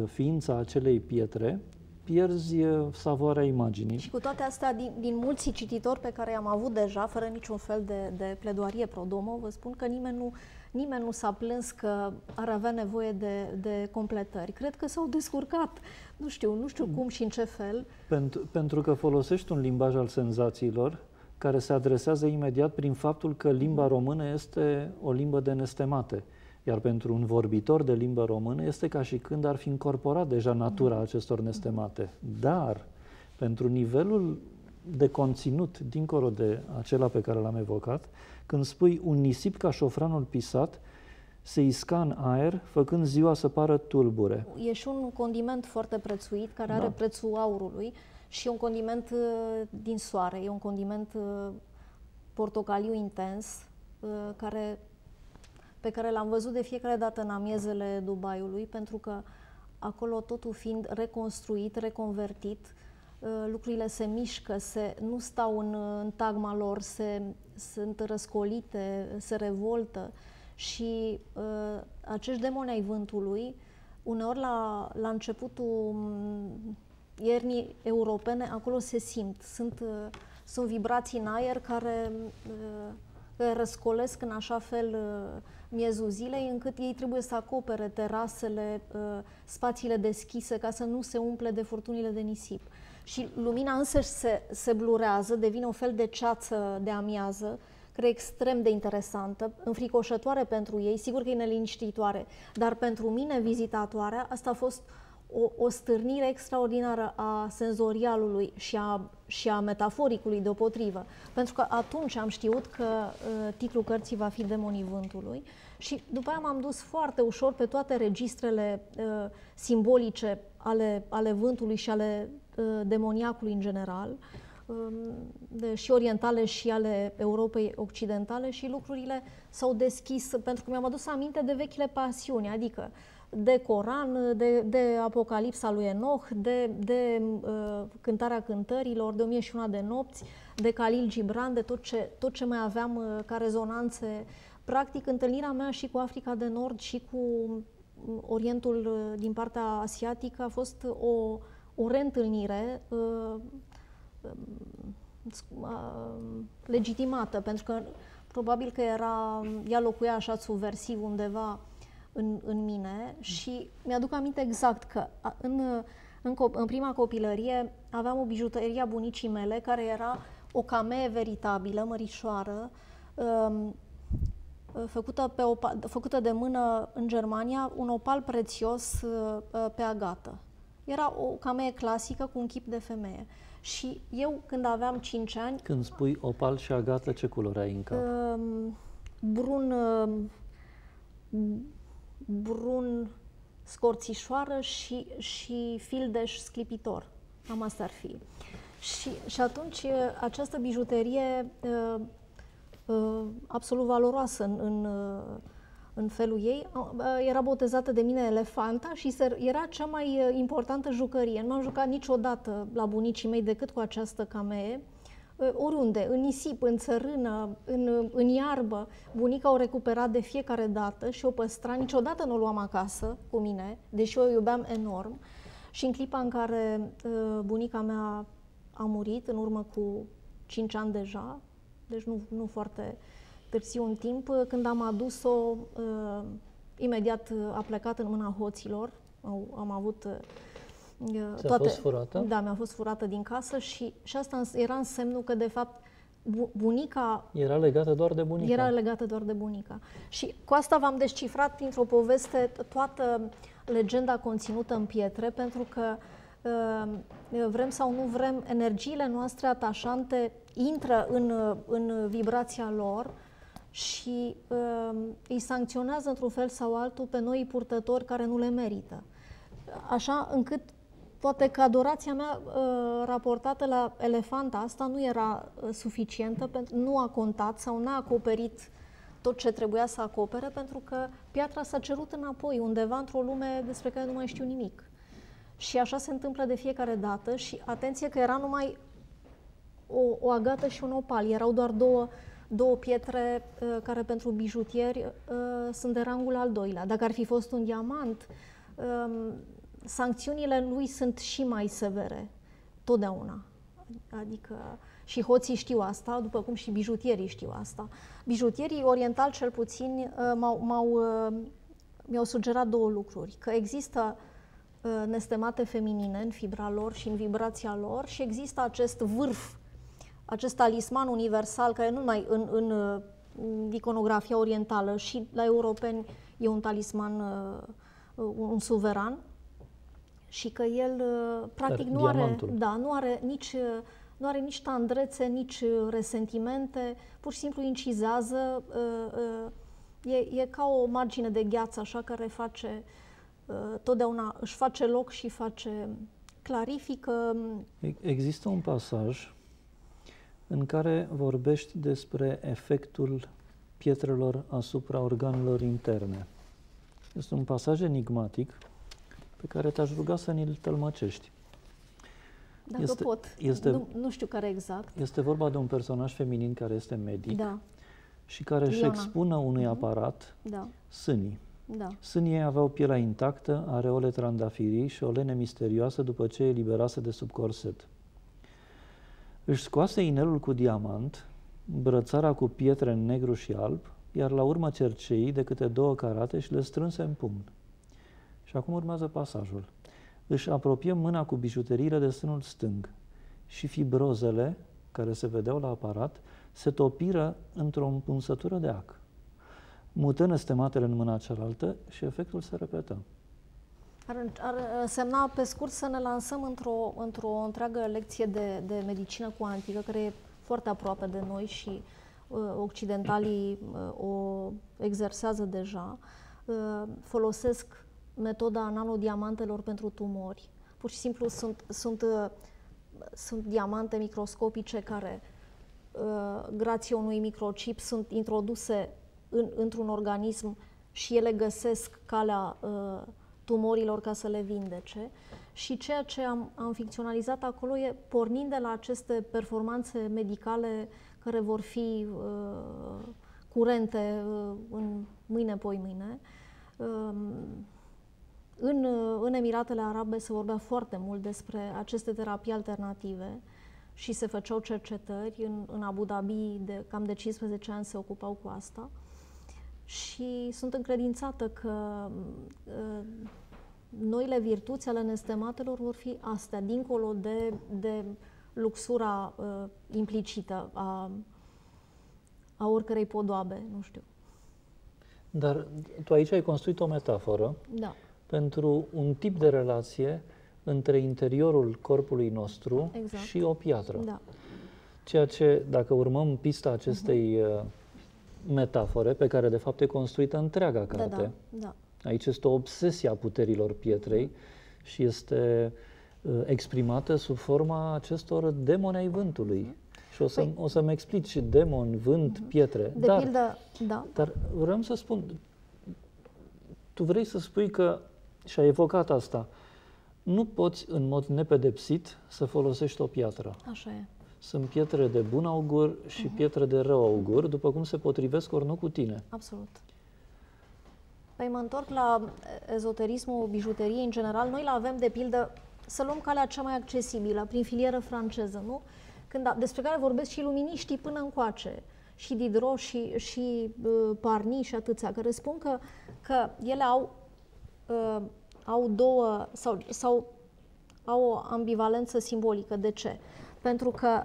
ființa acelei pietre, pierzi savoarea imaginii. Și cu toate astea, din, din mulți cititori pe care i-am avut deja, fără niciun fel de, de pledoarie pro-domo, vă spun că nimeni nu, nimeni nu s-a plâns că ar avea nevoie de, de completări. Cred că s-au descurcat, nu știu, nu știu cum și în ce fel. Pentru, pentru că folosești un limbaj al senzațiilor care se adresează imediat prin faptul că limba română este o limbă de nestemate. Iar pentru un vorbitor de limbă română este ca și când ar fi incorporat deja natura mm. acestor nestemate. Dar pentru nivelul de conținut, dincolo de acela pe care l-am evocat, când spui un nisip ca șofranul pisat, se isca în aer, făcând ziua să pară tulbure. E și un condiment foarte prețuit, care da. are prețul aurului și e un condiment uh, din soare, e un condiment uh, portocaliu intens, uh, care pe care l-am văzut de fiecare dată în amiezele Dubaiului, pentru că acolo totul fiind reconstruit, reconvertit, uh, lucrurile se mișcă, se, nu stau în, în tagma lor, se, sunt răscolite, se revoltă și uh, acești demoni ai vântului, uneori la, la începutul mm, iernii europene, acolo se simt. Sunt, uh, sunt vibrații în aer care uh, răscolesc în așa fel uh, miezul zilei, încât ei trebuie să acopere terasele, uh, spațiile deschise, ca să nu se umple de furtunile de nisip. Și lumina însă se, se blurează, devine un fel de ceață de amiază, care e extrem de interesantă, înfricoșătoare pentru ei, sigur că e neliniștitoare, dar pentru mine, vizitatoarea, asta a fost o, o stârnire extraordinară a senzorialului și a, și a metaforicului deopotrivă. Pentru că atunci am știut că uh, titlul cărții va fi Demonii Vântului și după aia m-am dus foarte ușor pe toate registrele uh, simbolice ale, ale vântului și ale uh, demoniacului în general, uh, de, și orientale și ale Europei Occidentale și lucrurile s-au deschis pentru că mi-am adus aminte de vechile pasiuni, adică de Coran, de, de Apocalipsa lui Enoch, de, de uh, Cântarea Cântărilor, de O mie și una de nopți, de Khalil Gibran, de tot ce, tot ce mai aveam uh, ca rezonanțe. Practic, întâlnirea mea și cu Africa de Nord și cu mm, Orientul uh, din partea asiatică a fost o, o reîntâlnire uh, uh, legitimată, pentru că probabil că era, ea locuia așa subversiv undeva în, în mine și mi-aduc aminte exact că în, în, în prima copilărie aveam o bijuterie a bunicii mele care era o camee veritabilă, mărișoară, um, făcută, pe opal, făcută de mână în Germania, un opal prețios uh, pe agată. Era o camee clasică cu un chip de femeie. Și eu, când aveam 5 ani... Când spui opal și agată, ce culori ai în cap? Uh, brun, uh, brun scorțișoară și, și fildeș sclipitor. Cam asta ar fi. Și, și atunci această bijuterie uh, uh, absolut valoroasă în, în, uh, în felul ei uh, era botezată de mine Elefanta și era cea mai importantă jucărie. Nu m-am jucat niciodată la bunicii mei decât cu această camee oriunde, în nisip, în țărână, în, în iarbă. Bunica o recupera de fiecare dată și o păstra. Niciodată nu o luam acasă cu mine, deși o iubeam enorm. Și în clipa în care uh, bunica mea a murit, în urmă cu 5 ani deja, deci nu, nu foarte târziu în timp, când am adus-o, uh, imediat a plecat în mâna hoților. Am avut uh, Ți-a toate, fost furată? Da, mi-a fost furată din casă și, și asta era în semnul că, de fapt, bunica... Era legată doar de bunica. Era legată doar de bunica. Și cu asta v-am descifrat dintr-o poveste toată legenda conținută în pietre, pentru că uh, vrem sau nu vrem, energiile noastre atașante intră în, în vibrația lor și uh, îi sancționează într-un fel sau altul pe noi purtători care nu le merită. Așa încât Poate că adorația mea uh, raportată la elefanta asta nu era uh, suficientă, pentru nu a contat sau n-a acoperit tot ce trebuia să acopere, pentru că piatra s-a cerut înapoi, undeva într-o lume despre care nu mai știu nimic. Și așa se întâmplă de fiecare dată și atenție că era numai o, o agată și un opal. Erau doar două, două pietre uh, care pentru bijutieri uh, sunt de rangul al doilea. Dacă ar fi fost un diamant, uh, sancțiunile lui sunt și mai severe, totdeauna. Adică și hoții știu asta, după cum și bijutierii știu asta. Bijutierii orientali, cel puțin, uh, m-au, m-au, uh, mi-au sugerat două lucruri. Că există uh, nestemate feminine în fibra lor și în vibrația lor și există acest vârf, acest talisman universal care nu numai în, în, în iconografia orientală și la europeni e un talisman, un suveran, și că el uh, practic nu are, da, nu are nici uh, nu are nici tandrețe, nici uh, resentimente, pur și simplu incizează, e, e ca o margine de gheață așa care face totdeauna își face loc și face clarifică. Există un pasaj în care vorbești despre efectul pietrelor asupra organelor interne. Este un pasaj enigmatic pe care te-aș ruga să ni-l tălmăcești. Dacă este, pot. Este, nu, nu știu care exact. Este vorba de un personaj feminin care este medic da. și care Liona. își expună unui uh-huh. aparat da. sânii. Da. Sânii ei aveau pielea intactă, areole trandafirii și o lene misterioasă după ce eliberase de sub corset. Își scoase inelul cu diamant, brățara cu pietre în negru și alb, iar la urmă cerceii de câte două carate și le strânse în pumn. Și acum urmează pasajul. Își apropie mâna cu bijuteriile de sânul stâng și fibrozele, care se vedeau la aparat, se topiră într-o împunsătură de ac. Mută nestematele în mâna cealaltă și efectul se repetă. Ar, ar semna pe scurt să ne lansăm într-o, într-o întreagă lecție de, de medicină cuantică, care e foarte aproape de noi și uh, occidentalii uh, o exersează deja. Uh, folosesc metoda nanodiamantelor pentru tumori. Pur și simplu sunt, sunt, uh, sunt diamante microscopice care, uh, grație unui microchip, sunt introduse în, într-un organism și ele găsesc calea uh, tumorilor ca să le vindece. Și ceea ce am, am ficționalizat acolo e pornind de la aceste performanțe medicale care vor fi uh, curente uh, în mâine, poi mâine. Uh, în, în Emiratele Arabe se vorbea foarte mult despre aceste terapii alternative și se făceau cercetări. În, în Abu Dhabi, de cam de 15 ani, se ocupau cu asta. Și sunt încredințată că uh, noile virtuți ale nestematelor vor fi astea, dincolo de, de luxura uh, implicită a, a oricărei podoabe, nu știu. Dar tu aici ai construit o metaforă da. Pentru un tip de relație între interiorul corpului nostru exact. și o piatră. Da. Ceea ce, dacă urmăm pista acestei uh-huh. metafore, pe care de fapt e construită întreaga carte, da, da, da. aici este o obsesie a puterilor pietrei și este uh, exprimată sub forma acestor demoni ai vântului. Uh-huh. Și o, să, păi, o să-mi explici demon, vânt, uh-huh. pietre. De dar, pildă, da. Dar vreau să spun, tu vrei să spui că, și ai evocat asta, nu poți în mod nepedepsit să folosești o piatră. Așa e. Sunt pietre de bun augur și uh-huh. pietre de rău augur, după cum se potrivesc ori nu cu tine. Absolut. Păi mă întorc la ezoterismul bijuteriei în general. Noi la avem, de pildă, să luăm calea cea mai accesibilă, prin filieră franceză, nu? Când, despre care vorbesc și luminiștii până încoace, și Diderot și, și uh, Parni și atâția, care spun că, că ele au uh, au două sau, sau au o ambivalență simbolică. De ce? Pentru că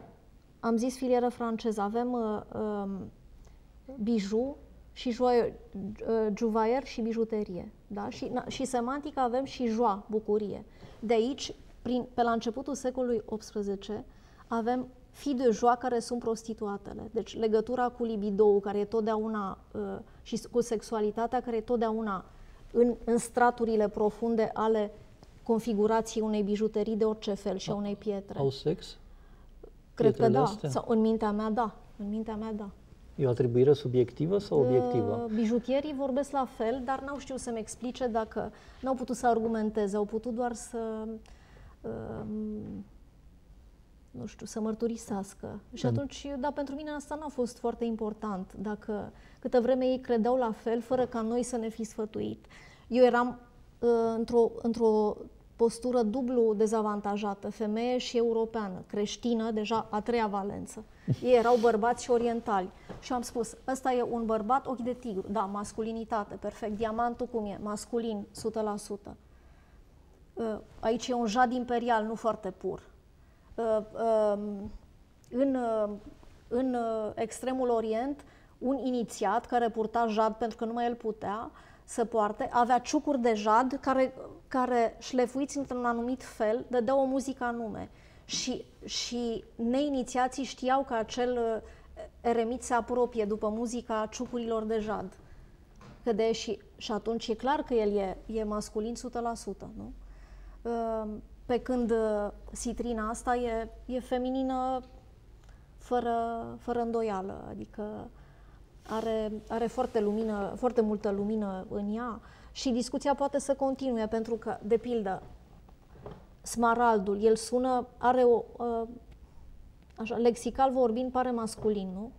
am zis filieră franceză, avem uh, uh, biju și joie, uh, juvaier și bijuterie. Da? Și, na, și semantică avem și joa, bucurie. De aici, prin, pe la începutul secolului XVIII, avem fi de joa care sunt prostituatele. Deci legătura cu libidou, care e totdeauna, uh, și cu sexualitatea, care e totdeauna în, în straturile profunde ale configurației unei bijuterii de orice fel și a unei pietre. Au sex? Cred că da. Astea? Sau în mintea mea, da. În mintea mea, da. E o atribuire subiectivă sau obiectivă? Bijutierii vorbesc la fel, dar n-au știut să-mi explice dacă n-au putut să argumenteze, au putut doar să uh, nu știu, să mărturisească. Și atunci, da, pentru mine asta n-a fost foarte important. Dacă câtă vreme ei credeau la fel, fără ca noi să ne fi sfătuit. Eu eram uh, într-o, într-o postură dublu dezavantajată, femeie și europeană, creștină, deja a treia valență. Ei erau bărbați și orientali. Și am spus, ăsta e un bărbat ochi de tigru. Da, masculinitate, perfect. Diamantul cum e? Masculin, 100%. Uh, aici e un jad imperial, nu foarte pur Uh, um, în, uh, în uh, extremul Orient, un inițiat care purta jad pentru că numai el putea să poarte, avea ciucuri de jad care, care șlefuiți într-un anumit fel, dădeau o muzică anume. Și, și neinițiații știau că acel eremit se apropie după muzica ciucurilor de jad. Că de, și, și atunci e clar că el e, e masculin 100%, nu? Pe când uh, sitrina asta e, e feminină fără, fără îndoială, adică are, are foarte, lumină, foarte multă lumină în ea și discuția poate să continue pentru că, de pildă, smaraldul, el sună, are o, uh, așa, lexical vorbind, pare masculin, nu?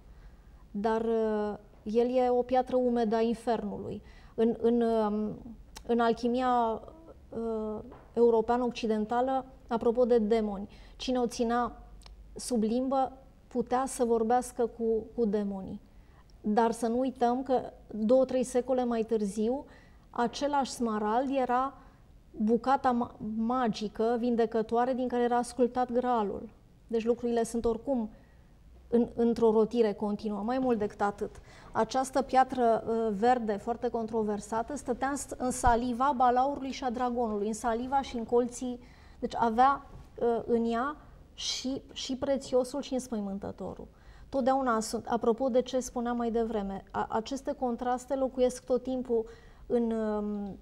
Dar uh, el e o piatră umedă a infernului. În, în, um, în alchimia europeană occidentală, apropo de demoni. Cine o ținea sub limbă putea să vorbească cu, cu demonii. Dar să nu uităm că două, trei secole mai târziu, același smarald era bucata magică, vindecătoare, din care era ascultat gralul. Deci lucrurile sunt oricum în, într-o rotire continuă, mai mult decât atât. Această piatră uh, verde foarte controversată stătea în, în saliva balaurului și a dragonului, în saliva și în colții, deci avea uh, în ea și, și prețiosul și înspăimântătorul. Totdeauna sunt, apropo de ce spuneam mai devreme, a, aceste contraste locuiesc tot timpul în, um,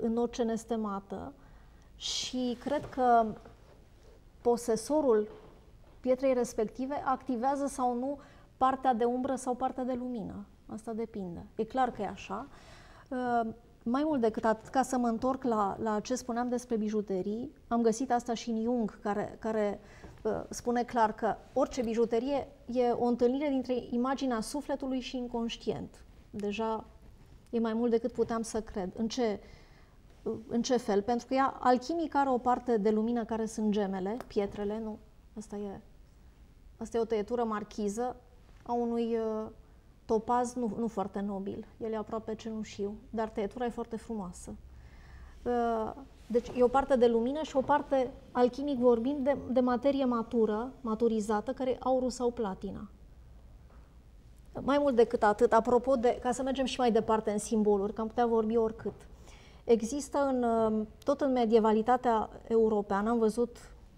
în orice nestemată și cred că posesorul pietrei respective activează sau nu partea de umbră sau partea de lumină. Asta depinde. E clar că e așa. Uh, mai mult decât atât, ca să mă întorc la, la ce spuneam despre bijuterii, am găsit asta și în Jung, care, care uh, spune clar că orice bijuterie e o întâlnire dintre imaginea sufletului și inconștient. Deja e mai mult decât puteam să cred. În ce, uh, în ce fel? Pentru că ea, alchimic are o parte de lumină care sunt gemele, pietrele, nu Asta e, asta e o tăietură marchiză a unui uh, topaz nu, nu foarte nobil. El e aproape cenușiu, dar tăietura e foarte frumoasă. Uh, deci e o parte de lumină și o parte, alchimic vorbind, de, de materie matură, maturizată, care e aurul sau platina. Mai mult decât atât, apropo de, ca să mergem și mai departe în simboluri, că am putea vorbi oricât. Există în, uh, tot în medievalitatea europeană, am văzut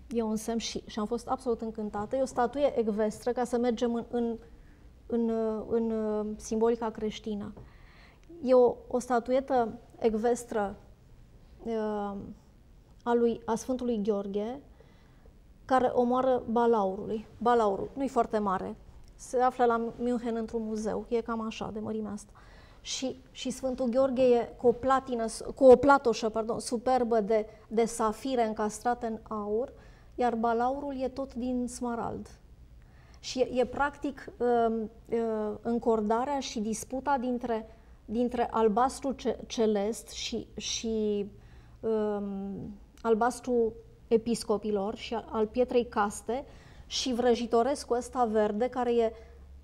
eu un semn și, și am fost absolut încântată, e o statuie ecvestră, ca să mergem în, în, în, uh, în uh, simbolica creștină. E o, o statuetă ecvestră a, lui, a Sfântului Gheorghe, care omoară balaurului. Balaurul nu e foarte mare, se află la München într-un muzeu, e cam așa, de mărimea asta. Și, și Sfântul Gheorghe e cu o, platină, cu o platoșă pardon, superbă de, de safire încastrate în aur, iar balaurul e tot din smarald. Și e, e practic uh, uh, încordarea și disputa dintre, dintre albastru ce, celest și, și uh, albastru episcopilor și al pietrei caste, și vrăjitorescu ăsta verde, care e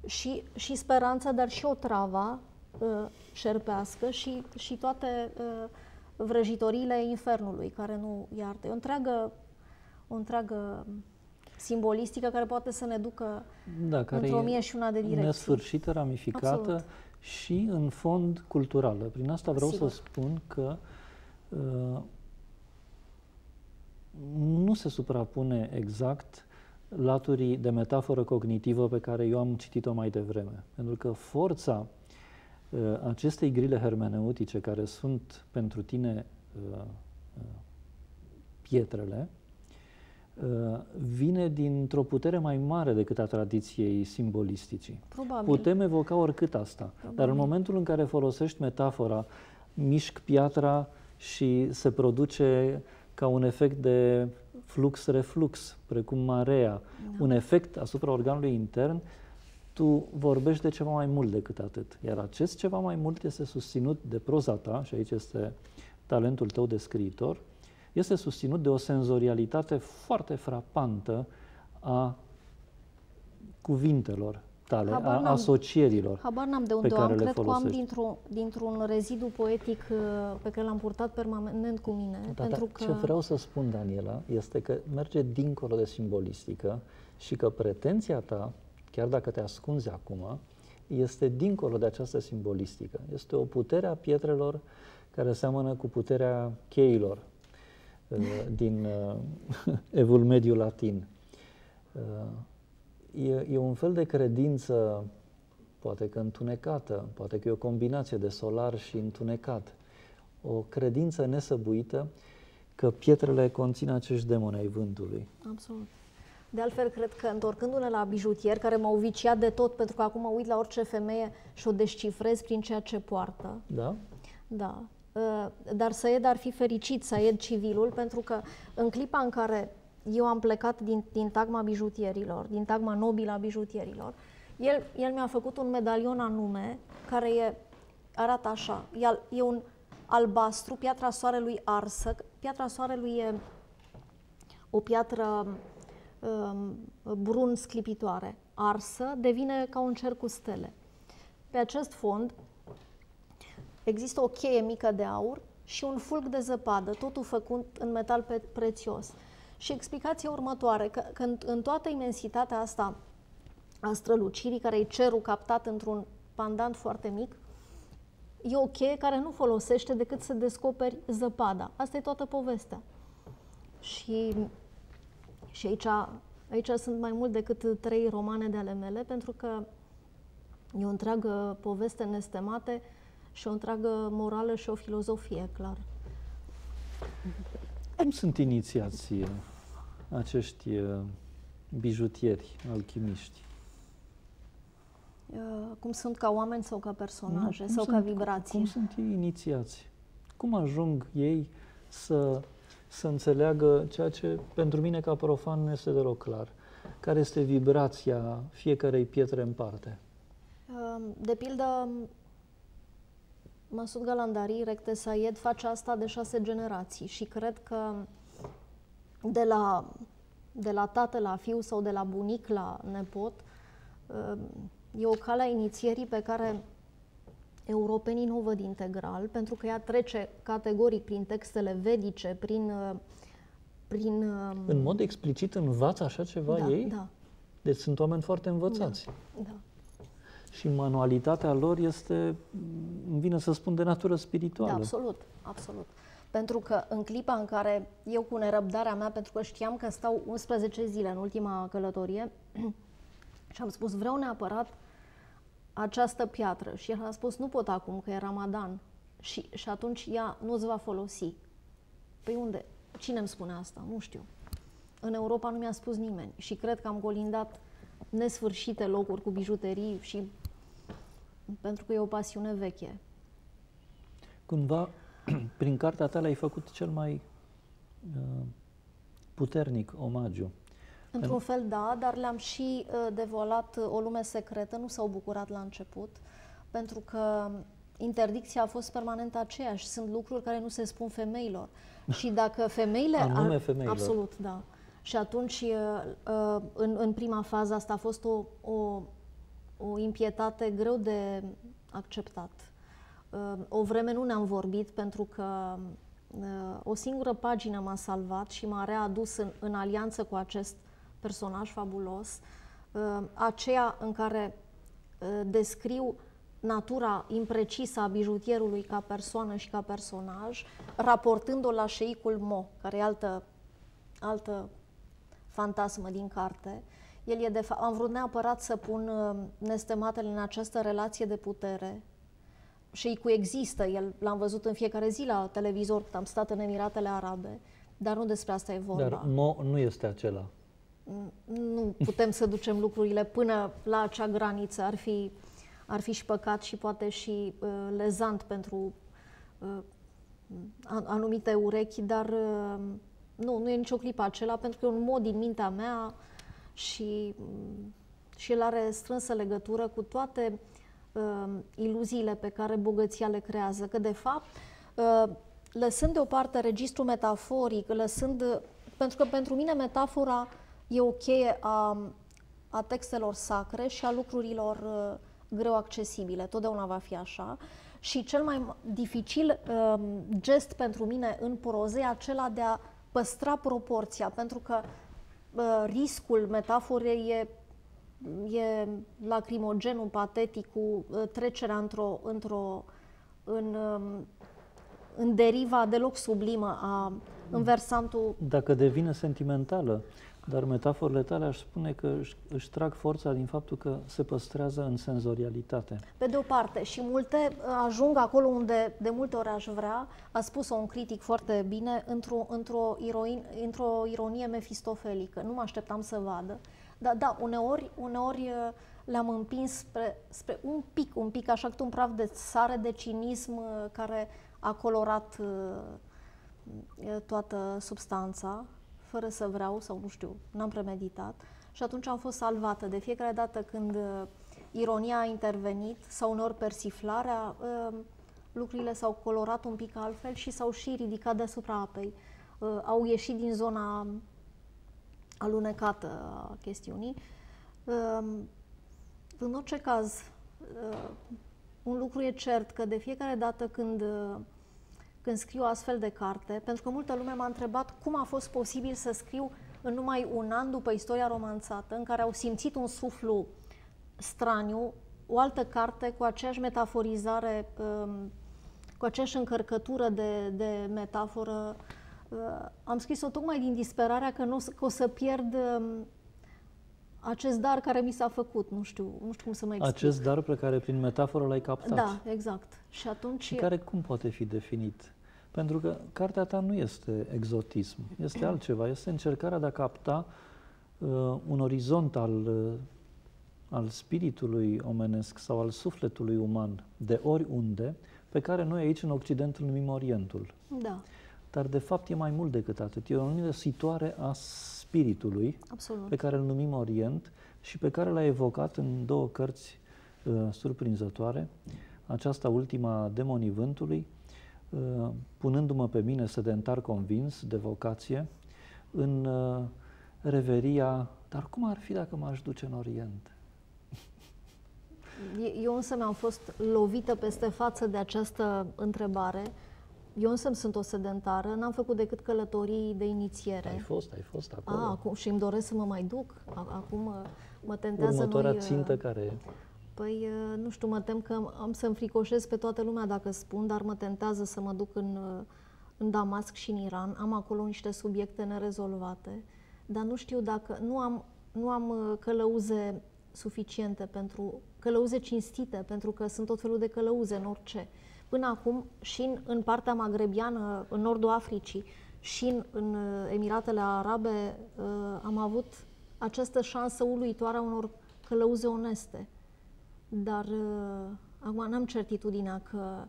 și, și speranța, dar și o trava uh, șerpească și, și toate uh, vrăjitorile infernului, care nu iartă. E o întreagă, o întreagă simbolistică care poate să ne ducă da, care într-o mie și una de direcții. nesfârșită, ramificată Absolut. și în fond culturală. Prin asta vreau Sigur. să spun că uh, nu se suprapune exact laturii de metaforă cognitivă pe care eu am citit-o mai devreme. Pentru că forța uh, acestei grile hermeneutice care sunt pentru tine uh, uh, pietrele, uh, vine dintr-o putere mai mare decât a tradiției simbolisticii. Probabil. Putem evoca oricât asta, Probabil. dar în momentul în care folosești metafora, mișc piatra și se produce ca un efect de flux-reflux, precum marea, da. un efect asupra organului intern, tu vorbești de ceva mai mult decât atât. Iar acest ceva mai mult este susținut de proza ta, și aici este talentul tău de scriitor, este susținut de o senzorialitate foarte frapantă a cuvintelor, tale, a asocierilor Habar n-am de unde am, cred că am dintr-un, dintr-un rezidu poetic uh, pe care l-am purtat permanent cu mine. Da, pentru da, că... Ce vreau să spun, Daniela, este că merge dincolo de simbolistică și că pretenția ta, chiar dacă te ascunzi acum, este dincolo de această simbolistică. Este o putere a pietrelor care seamănă cu puterea cheilor uh, din uh, *laughs* evul mediu latin e, e un fel de credință, poate că întunecată, poate că e o combinație de solar și întunecat. O credință nesăbuită că pietrele conțin acești demoni ai vântului. Absolut. De altfel, cred că întorcându-ne la bijutier, care m-au viciat de tot, pentru că acum mă uit la orice femeie și o descifrez prin ceea ce poartă. Da? Da. Ă, dar să Ed ar fi fericit, să Ed civilul, pentru că în clipa în care eu am plecat din, din tagma bijutierilor, din tagma nobilă a bijutierilor. El, el mi-a făcut un medalion anume, care e, arată așa. El, e un albastru, piatra soarelui arsă. Piatra soarelui e o piatră um, brun sclipitoare. Arsă devine ca un cer cu stele. Pe acest fond există o cheie mică de aur și un fulg de zăpadă, totul făcut în metal pe- prețios. Și explicația următoare, că, că în, în toată imensitatea asta a strălucirii, care e cerul captat într-un pandant foarte mic, e o cheie care nu folosește decât să descoperi zăpada. Asta e toată povestea. Și, și aici, aici sunt mai mult decât trei romane de ale mele, pentru că e o întreagă poveste nestemate și o întreagă morală și o filozofie, clar. Cum sunt inițiați acești uh, bijutieri, alchimiști? Uh, cum sunt ca oameni sau ca personaje nu, sau sunt, ca vibrații? Cum sunt ei inițiați? Cum ajung ei să, să înțeleagă ceea ce pentru mine ca profan nu este deloc clar? Care este vibrația fiecarei pietre în parte? Uh, de pildă, Masud Galandari, Recte Sayed, face asta de șase generații și cred că de la de la tată la fiu sau de la bunic la nepot, e o cale a inițierii pe care europenii nu o văd integral, pentru că ea trece categoric prin textele vedice, prin... prin în mod explicit învață așa ceva da, ei? Da. Deci sunt oameni foarte învățați. Da, da. Și manualitatea lor este, îmi vine să spun, de natură spirituală. Da, absolut, absolut. Pentru că în clipa în care eu cu nerăbdarea mea, pentru că știam că stau 11 zile în ultima călătorie *clears throat* și am spus vreau neapărat această piatră și el a spus nu pot acum că e Ramadan și, și atunci ea nu îți va folosi. Păi unde? Cine îmi spune asta? Nu știu. În Europa nu mi-a spus nimeni și cred că am golindat nesfârșite locuri cu bijuterii și pentru că e o pasiune veche. Cumva, *clears throat* prin cartea ta le-ai făcut cel mai uh, puternic omagiu. Într-un fel, da, dar le-am și uh, devolat uh, o lume secretă, nu s-au bucurat la început, pentru că interdicția a fost permanent aceeași. Sunt lucruri care nu se spun femeilor. *laughs* Și dacă femeile... Anume femeilor. Absolut, da. Și atunci, uh, uh, în, în prima fază, asta a fost o, o, o impietate greu de acceptat. Uh, o vreme nu ne-am vorbit pentru că o singură pagină m-a salvat și m-a readus în, în alianță cu acest personaj fabulos, aceea în care descriu natura imprecisă a bijutierului ca persoană și ca personaj, raportând-o la șeicul Mo, care e altă, altă fantasmă din carte. El e de fa- am vrut neapărat să pun uh, nestematele în această relație de putere și cu există, el l-am văzut în fiecare zi la televizor când am stat în Emiratele Arabe, dar nu despre asta e vorba. Dar Mo nu este acela. Nu putem să ducem lucrurile până la acea graniță. Ar fi, ar fi și păcat și poate și uh, lezant pentru uh, anumite urechi, dar uh, nu, nu e nicio clipă acela, pentru că e un mod din mintea mea și, și el are strânsă legătură cu toate uh, iluziile pe care bogăția le creează. Că, de fapt, uh, lăsând deoparte registrul metaforic, lăsând, pentru că pentru mine metafora e o cheie a, a textelor sacre și a lucrurilor uh, greu accesibile. Totdeauna va fi așa. Și cel mai dificil uh, gest pentru mine în proză e acela de a păstra proporția, pentru că uh, riscul metaforei e, e lacrimogenul, pateticul, uh, trecerea într-o, într-o, în, um, în deriva deloc sublimă a înversantul. Dacă devine sentimentală, dar metaforele tale aș spune că își, își trag forța din faptul că se păstrează în senzorialitate. Pe de o parte, și multe uh, ajung acolo unde de multe ori aș vrea, a spus-o un critic foarte bine, într-o, într-o, iroin, într-o ironie mefistofelică. Nu mă așteptam să vadă. Dar da, uneori, uneori uh, le-am împins spre, spre un pic, un pic, așa cât un praf de sare de cinism uh, care a colorat toată substanța fără să vreau sau nu știu, n-am premeditat și atunci am fost salvată. De fiecare dată când uh, ironia a intervenit sau uneori persiflarea, uh, lucrurile s-au colorat un pic altfel și s-au și ridicat deasupra apei. Uh, au ieșit din zona alunecată a chestiunii. În orice caz, un lucru e cert că de fiecare dată când când scriu astfel de carte, pentru că multă lume m-a întrebat cum a fost posibil să scriu în numai un an după istoria romanțată, în care au simțit un suflu straniu, o altă carte cu aceeași metaforizare, um, cu aceeași încărcătură de, de metaforă. Uh, am scris-o tocmai din disperarea că, nu, că o să pierd um, acest dar care mi s-a făcut, nu știu, nu știu cum să mă explic. Acest dar pe care prin metaforă l-ai captat. Da, exact. Și atunci... Și care cum poate fi definit? Pentru că cartea ta nu este exotism, este altceva. Este încercarea de a capta uh, un orizont al, uh, al spiritului omenesc sau al sufletului uman, de oriunde, pe care noi aici în Occident îl numim Orientul. Da. Dar de fapt e mai mult decât atât. E o anumită situare a spiritului Absolut. pe care îl numim Orient și pe care l-a evocat în două cărți uh, surprinzătoare. Aceasta ultima, Demonii Vântului, uh, punându-mă pe mine sedentar convins de vocație în uh, reveria, dar cum ar fi dacă m-aș duce în Orient? *laughs* Eu însă mi-am fost lovită peste față de această întrebare. Eu însă sunt o sedentară, n-am făcut decât călătorii de inițiere. Ai fost, ai fost acolo. A, acum, și îmi doresc să mă mai duc. Acum uh, mă tentează Următoarea noi, uh, țintă care e? Păi, uh, nu știu, mă tem că am să înfricoșez pe toată lumea dacă spun, dar mă tentează să mă duc în, în Damasc și în Iran. Am acolo niște subiecte nerezolvate, dar nu știu dacă... Nu am, nu am călăuze suficiente pentru călăuze cinstite, pentru că sunt tot felul de călăuze în orice. Până acum, și în, în partea magrebiană, în nordul Africii, și în, în uh, Emiratele Arabe, uh, am avut această șansă uluitoare a unor călăuze oneste. Dar uh, acum n-am certitudinea că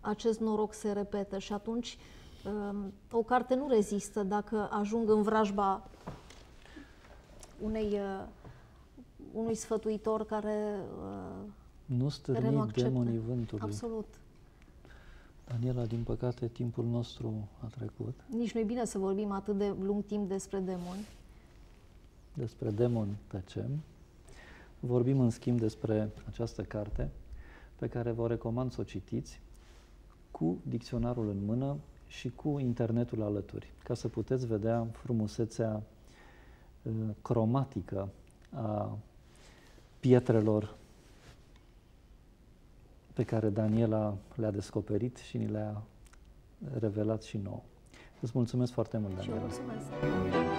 acest noroc se repetă și atunci uh, o carte nu rezistă dacă ajung în vrajba unei uh, unui sfătuitor care uh, nu stârni demonii vântului. Absolut. Daniela, din păcate, timpul nostru a trecut. Nici nu-i bine să vorbim atât de lung timp despre demoni. Despre demoni tăcem. Vorbim, în schimb, despre această carte pe care vă recomand să o citiți cu dicționarul în mână și cu internetul alături, ca să puteți vedea frumusețea uh, cromatică a pietrelor pe care Daniela le-a descoperit și ni le-a revelat și nouă. Îți mulțumesc foarte mult, Daniela. Și eu mulțumesc.